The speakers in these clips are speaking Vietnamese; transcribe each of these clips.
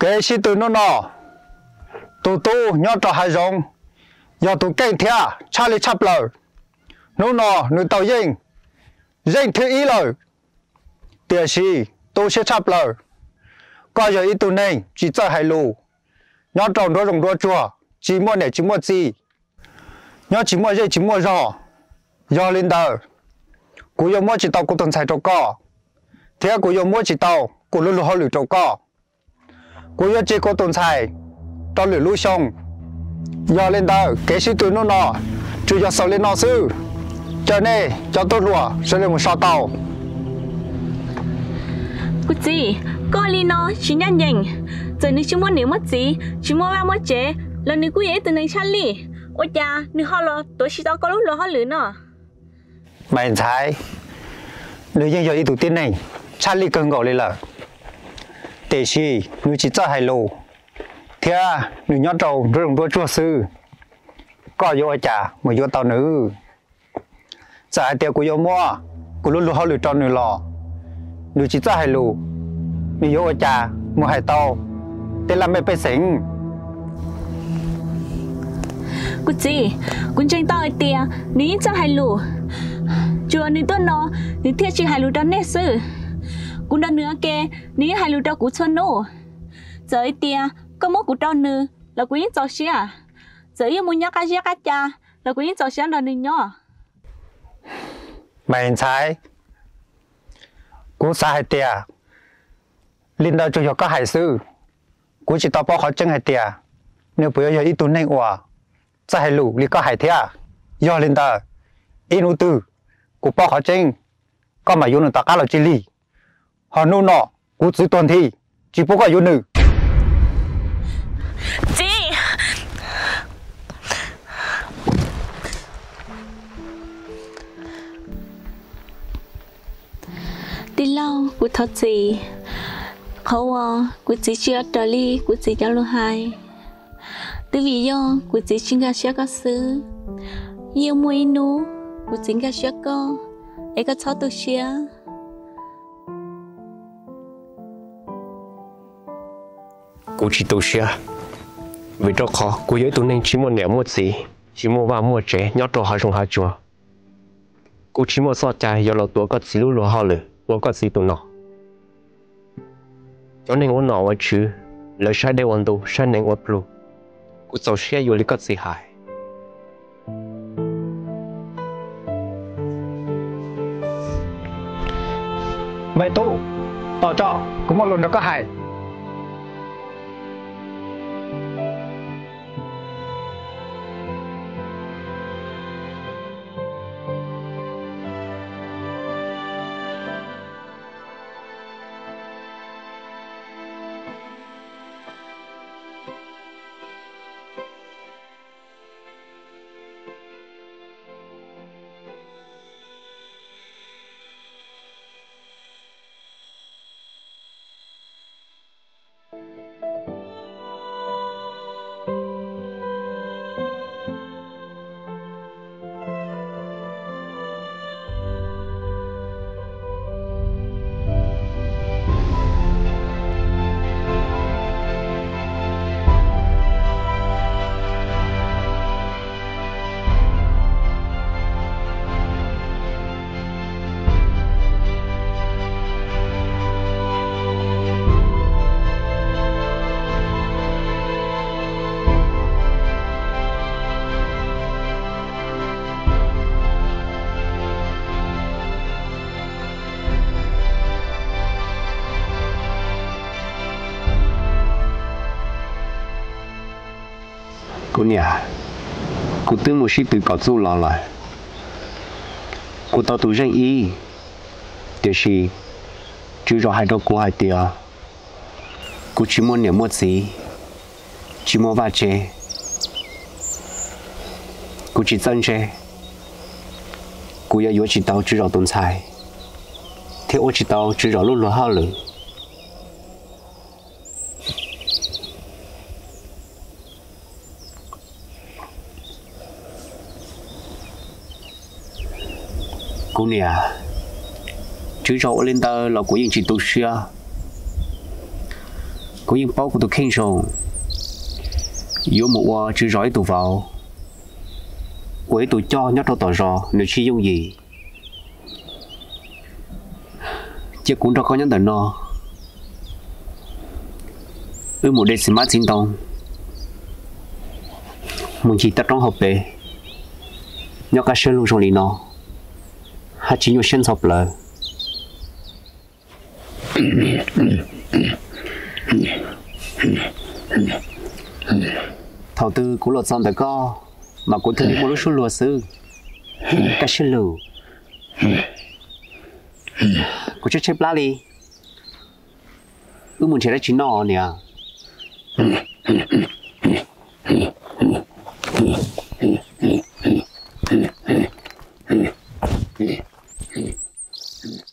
cái sĩ từ nó nọ. Tụ tu nhớ trò hai rong giờ tụ kênh thia cha li chắp lời nó nọ, nữ tàu dinh dinh thứ ý lời. Tiền sĩ tụ sẽ chắp lời coi giờ ý tụ này, chỉ cho hai lù. Nhớ trò đua rồng đua chùa, chỉ mua này chỉ mua gì nhớ chỉ mua dây, chỉ mua rò do lên đời cú yêu mua chỉ tàu, cú tuần xài trâu co thế cú yêu mua chỉ tàu, cú lulu hoa lử trâu co cú yêu chỉ cú tuần xài tàu lử lú sông. Giờ lên đời cái sự từ nó nọ. Chú giờ sau lên nọ sư cho nên cho tốt lúa sẽ lên một sao tàu. Cô chị có li nó chỉ nhanh nhanh. Giờ nếu chỉ muốn nếu mất gì? Chỉ muốn vào mất chế. Lần nếu cô ấy từ này chăn li ôi cha nếu họ lo tôi chỉ tao có lúc lo họ lử nó mày thấy. Nếu như giờ ý tụ tiên này cha li cần gọi lên là để gì nữ chỉ cho hai lô. Thế nữ nếu nhớ trâu đồng đua chua sư. Có vô chả, mà vô tàu nữ. Giờ hai tiêu của vô mua, của lúc lúc họ lựa chọn nữ lò. Nữ chỉ cho hai lô. Nếu vô chả, mua hai tàu. Tên là mẹ bê xính cô chị cô tranh tao ai tia ní cho hai lù chùa nữ tôi nó nữ thiết chỉ hai lù đó nét sư cô đã nữa kê ní hai lưu đó của xuân nô giờ tia, có mốt của đó nữa là quý yên cho xia à? giờ yêu muốn nhắc cái gì cái cha là quý cho xia là nữ nhỏ mày thấy cũng sai hai tia? Linh đạo chủ yếu có hải sư cũng chỉ tao bao khó chân hai tia? Nếu bây giờ ít tuần này qua za hai lũ li có hải thea à? do linh đạo ít nụ tư, cũng bao khó chân. Có mà yêu nữ ta cá là chỉ li họ nô nọ cũng chỉ tuần thì chỉ bao có yêu nữ. Chị! Đi lâu của thật gì? Khâu của chị chưa trở đi của chị cho luôn hai từ vì do của chị chính là sẽ có sư yêu mùi nu của chính là sẽ có ấy có cháu tôi sẽ cô chỉ tổ sửa vì cho khó, cô giới tu nên chỉ một nẻo một gì, chỉ một ba một trẻ nhớ cho họ trong hai chùa. Cô chỉ một so trái giờ là tổ có chỉ lúc họ lử tôi có chỉ tổ nọ. Cho nên tôi nọ với chứ lời sai đây hoàn đồ sai nên tôi plu. Cô cháu sẽ yêu lý có gì hại. Mày tu tao cho cũng một lần nó có hại. Cô nhà. Cô tư một sĩ từ cọ du lò lại cô tao tu danh y điều gì chứ rõ hai đâu cô hai tia cô chỉ muốn niệm một gì chỉ muốn va chế cô chỉ dân yêu chỉ tao chỉ rõ tồn tại thế ô chỉ tao chỉ rõ lúc lúc hao lử. Cô nè chứ cho lên tơ là của những chị tu xưa của những bao của tôi khen rồi yếu một hoa chỉ rói tụ vào. Quế tụ cho nhóc đâu tỏ rõ nếu chi dùng gì. Chứ cũng cho có nhân tận nó ư một đề xin mát sinh tông. Muốn chỉ tập trong học bề nhóc cá sơn luôn trong lì nó hay chỉ nhiều lời thầu tư của lột xong tại co mà cũng thường đi một lúc số lùa sư. Cá sư lù của chết chết lá đi. Ư muốn chết đấy chín nọ nè. Yeah. mm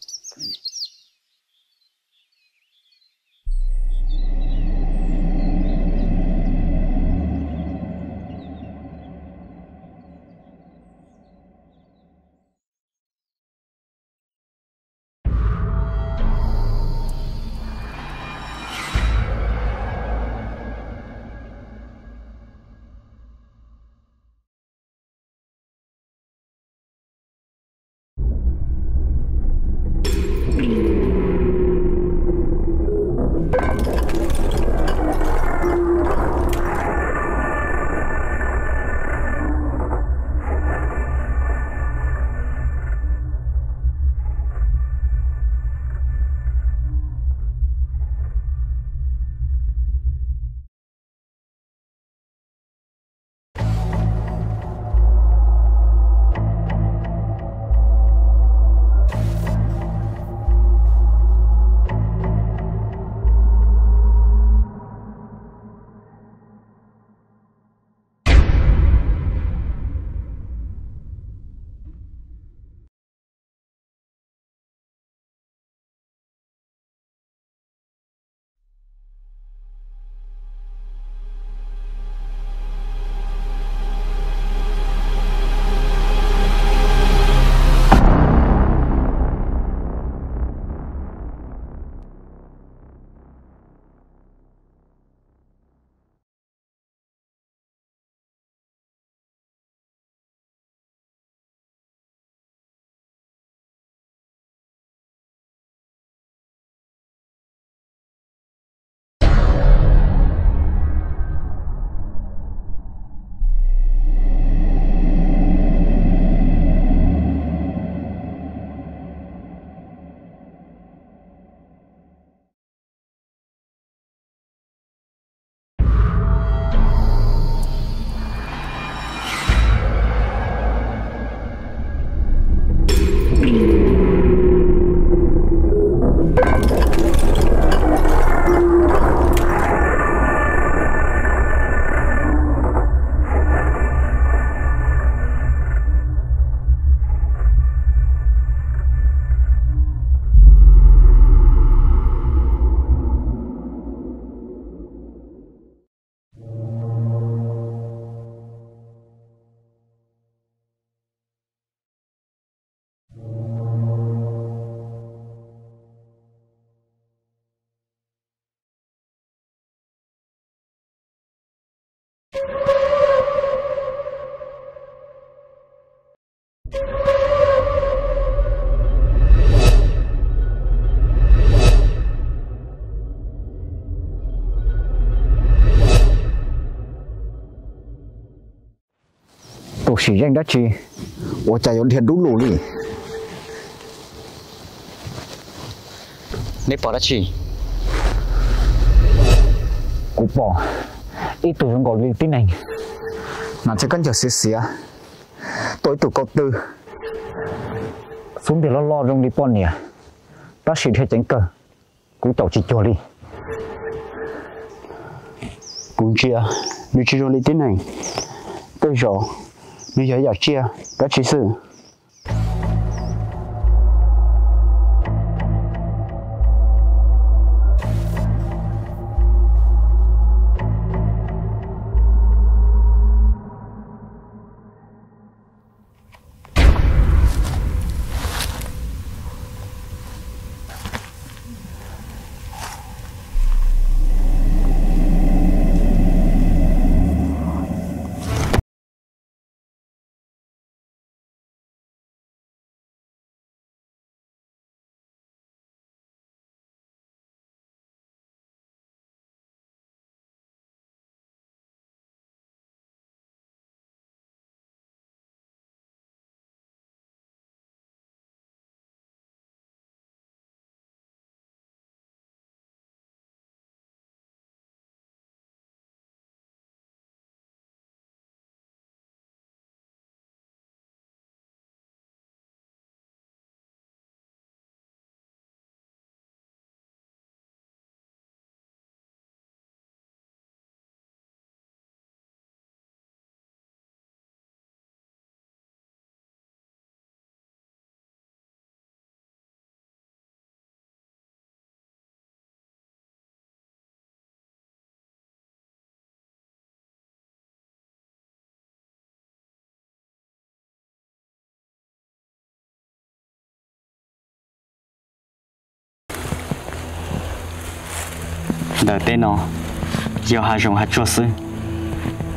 tổ sĩ danh đã chi ô chả có thiên đủ lù đi. Nếp bỏ đã chi cú bỏ. Ít tụi không có liên tin anh nó chỉ cần chờ xí xí à tối tụi có tư. Xuống thì lo lo rong đi bọn nè. Ta sĩ thế chẳng cờ, cú tổ chỉ cho đi. Cũng chưa, bị chưa cho đi tin này tôi giờ nếu giờ giờ chia các chỉ sự đợi tên nó giờ hai dùng hai chua sư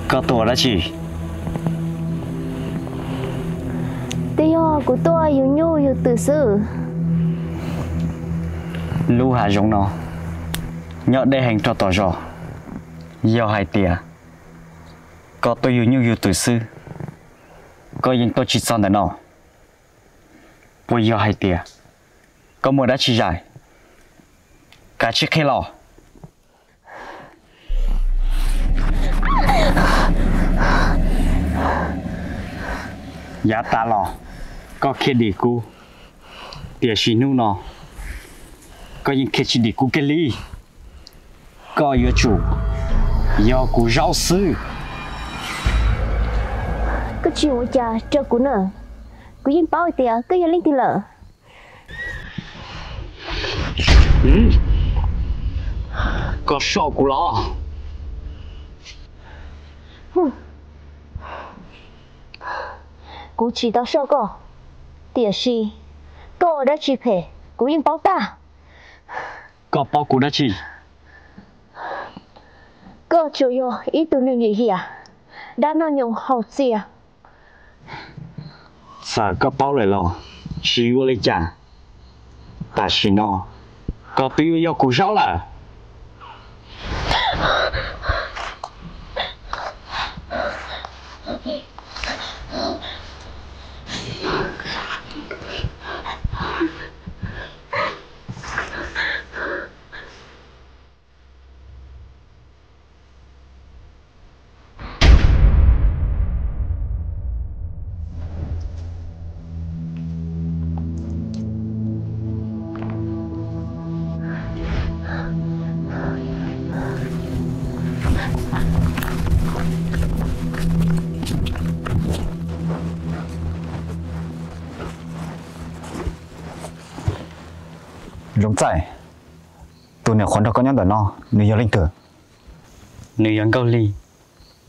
có tổ đó chị tiêu của tôi yêu nhu yêu tự sự。Lu hai dùng nó nhớ đây hành cho tỏ rõ。Giờ hai tia có tôi yêu nhu yêu tự sư có những tôi chỉ son để nó bây giờ hai tia có một đã chỉ dài。Cả chiếc khe lò giá ta lò có kia đi cu. Tia xí nu nó. Có những kia chỉ đi cu cái ly có yêu chủ. Yêu cu rau sư chuyện của cha cho của nợ của yên bao tiền cứ yên linh tiền lợ. Ừ. có sợ cu lò cú chỉ tao sợ cô tiền gì cô đã chỉ phải cú yên bao ta có bao cu đó chị cô chủ yếu ít tụi mình gì à đã nói nhung hậu gì à sợ có bao lại lò chỉ vô lấy trả ta chỉ nó có biểu yêu cu rau là chống chạy tôi nè khoản đó có nhân tại no nếu giờ linh tử. Nếu giờ câu ly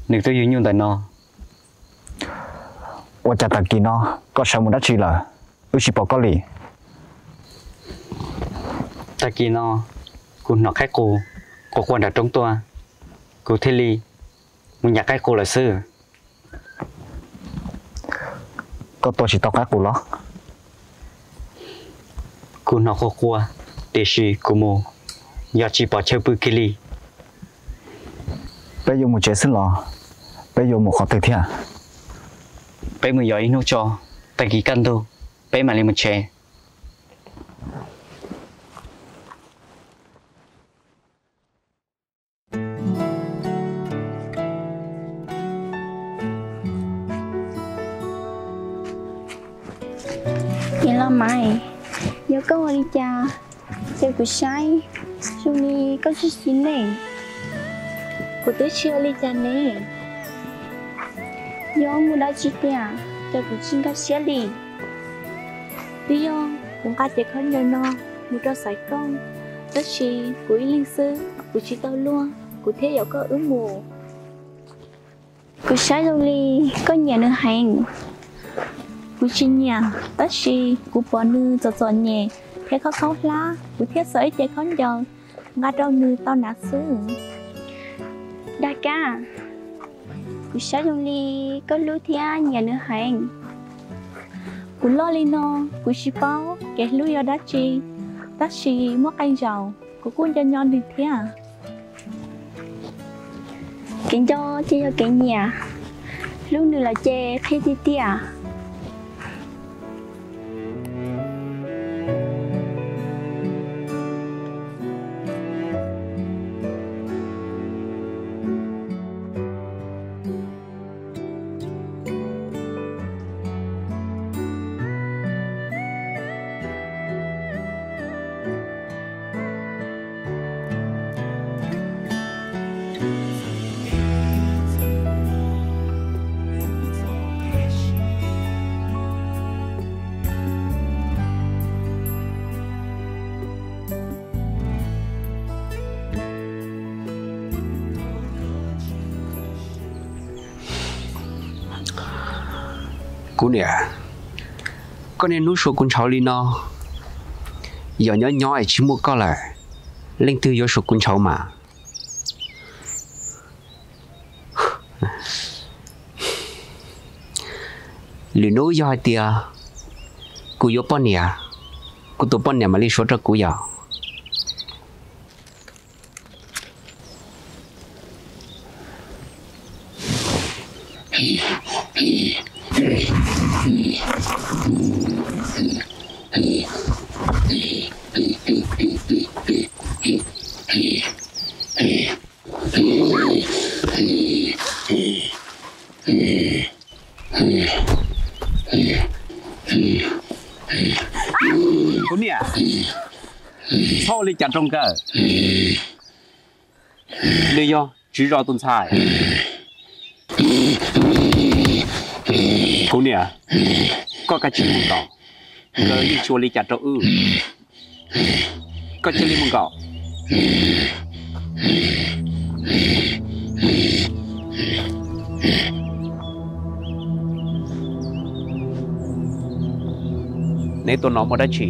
nếu tôi dùng tại no và chặt tạc kỳ no có sao muốn đắt chi là ưu chỉ bỏ có lì? Tạc kỳ no cô nọ khách cô. Có quan đã trống toa cô thế ly mình nhặt cái cô là sư. Có tôi chỉ tao khách cô đó cô nọ khô khô để sĩ của mô nhà chỉ bỏ chơi bự kia li bây giờ một chế xin lo bây giờ một khó thực thi à bây giờ yêu nó cho tại kỳ căn đâu bây mà lên một chế đã chi tiền Sẽ của xin các xe đi tiêu cũng ca chỉ khó nhớ nó một trò sải công tất chi, của linh sư, của chị tao luôn. Của thế dạo có ứng mù Của sai đâu ly, Có nhà nữa hành của chị nhà, tất chi, của bỏ nữ cho cho nhẹ thế khó khó lá của thế sợi chạy khó giờ ngã đâu nữ tao nát sư Đại ca Của sai đâu đi Có lưu thia nhà nữa hành của lo li nó của chị bao kẻ lưu yêu đắt chi. Tất chi mất anh giàu của quân cho nhon đi thế à? Kính cho chị cho cái nhà. Lúc nữa là chê khi cú nè. Con nên nút số cuốn cháu lên nó. Giờ nhớ nhỏ ấy, chỉ mua có lại lên tư vô số cuốn cháu mà. Lì nú do hai tia. Cú giúp con nè. Cú tụ con nè mà lên số cho cú giàu đi chặt trong cơ? Đi vô chỉ rõ tuần sai cú nè có cái chuyện mong cầu cơ đi chua li chặt trong ư? Có chơi đi mong cầu nếu tôi nói một đã chỉ.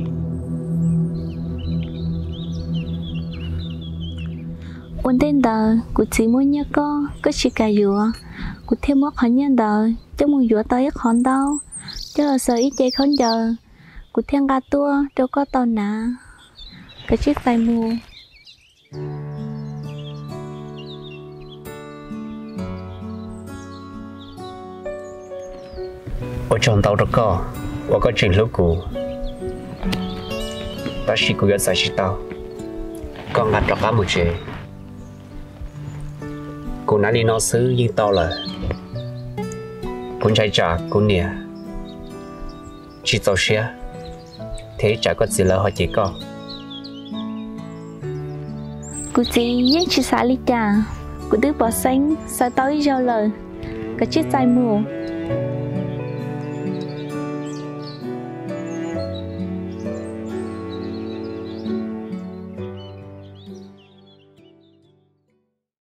Ổn định đời của chỉ muốn nhớ có có chỉ cả dừa của thêm mất hẳn nhân đời chứ muốn dừa tới ít hòn đâu chứ là sợ ít chơi không giờ của thiên gà tua, đâu có tàu nà cái chiếc tay mù. Ở trong tàu đó có và có chuyện lúc cũ. Ta chỉ có sai chỉ tao. Con ngặt đọc một chế cô nói đi nó xứ như tao là. Cũng chạy trả cũng nè chỉ tàu xe thế trả có xì là họ chỉ con. Cô chỉ yên chị xa lý trà, Cô đứa bỏ xanh xa tối do lời cái chiếc tay mùa.